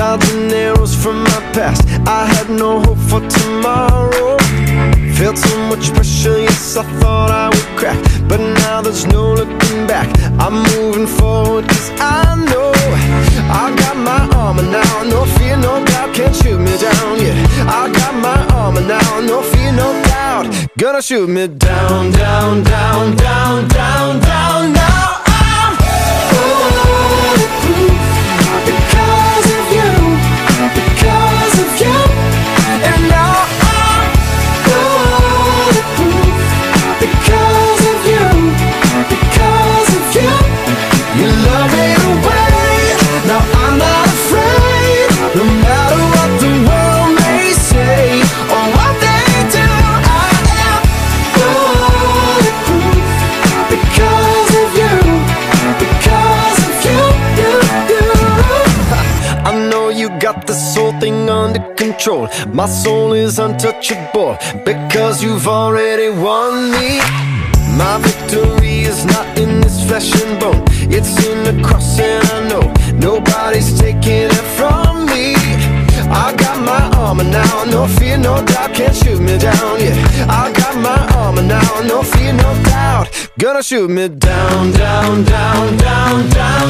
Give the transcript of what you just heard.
arrows from my past. I had no hope for tomorrow. Felt so much pressure, yes, I thought I would crack. But now there's no looking back. I'm moving forward, cause I know I got my armor now. No fear, no doubt, can't shoot me down yet. I got my armor now, no fear, no doubt. Gonna shoot me down, down, down, down, down, down, now. Got this whole thing under control. My soul is untouchable because you've already won me. My victory is not in this flesh and bone, it's in the cross, and I know nobody's taking it from me. I got my armor now, no fear, no doubt, can't shoot me down. Yeah, I got my armor now, no fear, no doubt, gonna shoot me down, down, down, down, down, down.